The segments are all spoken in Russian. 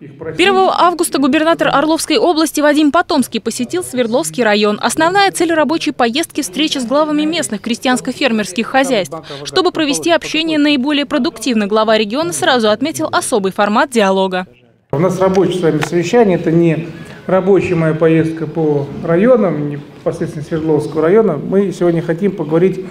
1 августа губернатор Орловской области Вадим Потомский посетил Свердловский район. Основная цель рабочей поездки – встреча с главами местных крестьянско-фермерских хозяйств. Чтобы провести общение наиболее продуктивно, глава региона сразу отметил особый формат диалога. У нас рабочее с вами совещание, это не рабочая моя поездка по районам, непосредственно Свердловского района. Мы сегодня хотим поговорить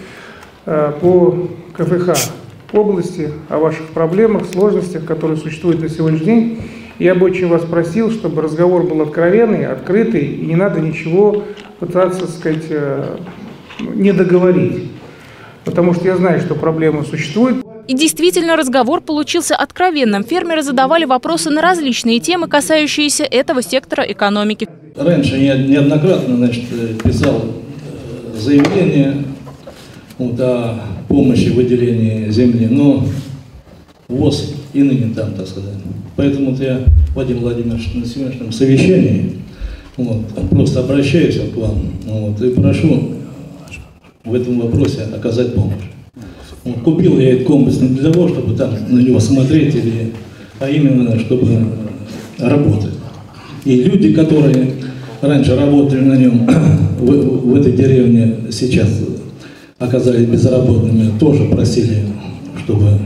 э, по КФХ области, о ваших проблемах, сложностях, которые существуют на сегодняшний день. Я бы очень вас просил, чтобы разговор был откровенный, открытый, и не надо ничего пытаться, так сказать, э, не договорить. Потому что я знаю, что проблемы существуют. И действительно, разговор получился откровенным. Фермеры задавали вопросы на различные темы, касающиеся этого сектора экономики. Раньше я неоднократно значит, писал э, заявление вот, о помощи в выделении земли, но ВОЗ и ныне там, так сказать. Поэтому вот я, Владимир Владимирович, на сегодняшнем совещании вот, просто обращаюсь к вам вот, и прошу в этом вопросе оказать помощь. Вот, купил я этот комплекс не для того, чтобы там на него смотреть, или, а именно, чтобы работать. И люди, которые раньше работали на нем в, в этой деревне, сейчас оказались безработными, тоже просили, чтобы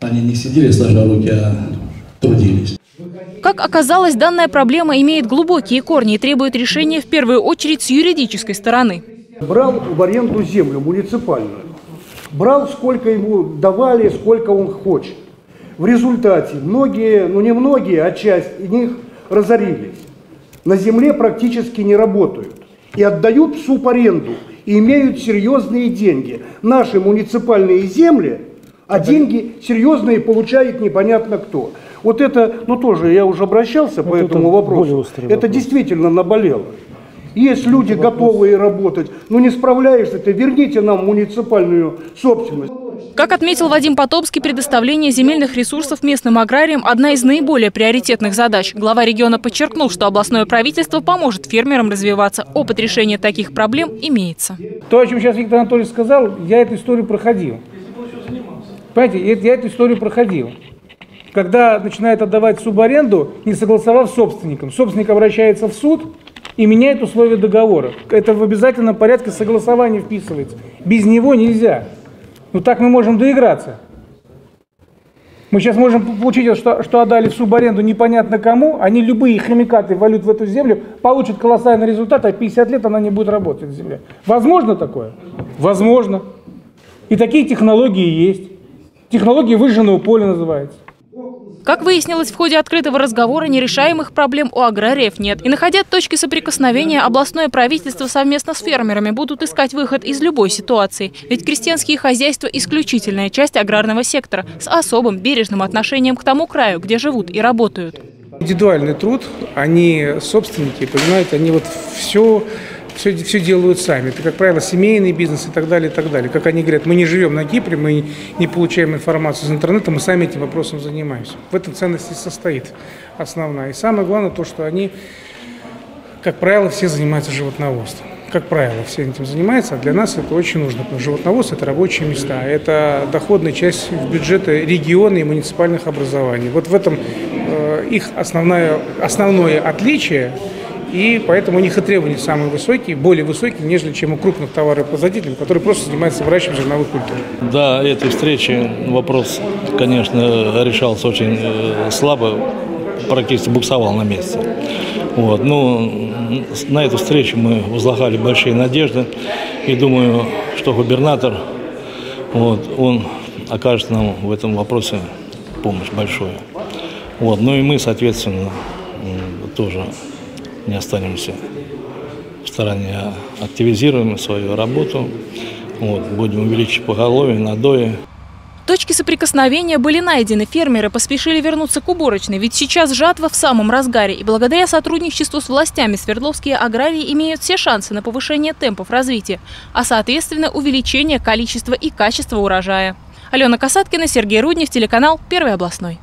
они не сидели сложа руки, а трудились. Как оказалось, данная проблема имеет глубокие корни и требует решения в первую очередь с юридической стороны. Брал в аренду землю муниципальную. Брал, сколько ему давали, сколько он хочет. В результате многие, ну не многие, а часть из них разорились. На земле практически не работают. И отдают в субаренду. Имеют серьезные деньги. Наши муниципальные земли а деньги серьезные получает непонятно кто. Вот это, ну тоже я уже обращался вот по этому вопросу. Это вопрос. действительно наболело. Есть люди, готовые работать, но не справляешься ты, верните нам муниципальную собственность. Как отметил Вадим Потопский, предоставление земельных ресурсов местным аграриям – одна из наиболее приоритетных задач. Глава региона подчеркнул, что областное правительство поможет фермерам развиваться. Опыт решения таких проблем имеется. То, о чем сейчас Виктор Анатольевич сказал, я эту историю проходил. Понимаете, я эту историю проходил. Когда начинают отдавать субаренду, не согласовав с собственником. Собственник обращается в суд и меняет условия договора. Это в обязательном порядке согласования вписывается. Без него нельзя. Ну так мы можем доиграться. Мы сейчас можем получить, что, что отдали в субаренду непонятно кому, они любые химикаты валют в эту землю, получат колоссальный результат, а 50 лет она не будет работать в земле. Возможно такое? Возможно. И такие технологии есть. Технология выжженного поля называется. Как выяснилось в ходе открытого разговора, нерешаемых проблем у аграриев нет. И находя точки соприкосновения, областное правительство совместно с фермерами будут искать выход из любой ситуации. Ведь крестьянские хозяйства – исключительная часть аграрного сектора с особым бережным отношением к тому краю, где живут и работают. Индивидуальный труд, они собственники, понимаете, они вот все все, все делают сами. Это, как правило, семейный бизнес и так далее, и так далее. Как они говорят, мы не живем на Кипре, мы не получаем информацию из интернета, мы сами этим вопросом занимаемся. В этом ценность состоит основная. И самое главное то, что они, как правило, все занимаются животноводством. Как правило, все этим занимаются, а для нас это очень нужно, потому что животноводство – это рабочие места, это доходная часть бюджета региона и муниципальных образований. Вот в этом э, их основное, основное отличие – и поэтому у них и требования самые высокие, более высокие, нежели чем у крупных товаропроизводителей, которые просто занимаются выращиванием зерновых культур. Да, этой встречи вопрос, конечно, решался очень э, слабо, практически буксовал на месте. Вот. Но на эту встречу мы возлагали большие надежды и думаю, что губернатор, вот, он окажет нам в этом вопросе помощь большую. Вот. Ну и мы, соответственно, тоже не останемся в стороне, а активизируем свою работу, вот, будем увеличить поголовье, надои. Точки соприкосновения были найдены. Фермеры поспешили вернуться к уборочной, ведь сейчас жатва в самом разгаре. И благодаря сотрудничеству с властями Свердловские аграрии имеют все шансы на повышение темпов развития, а соответственно увеличение количества и качества урожая. Алена Касаткина, Сергей Руднев, телеканал «Первый областной».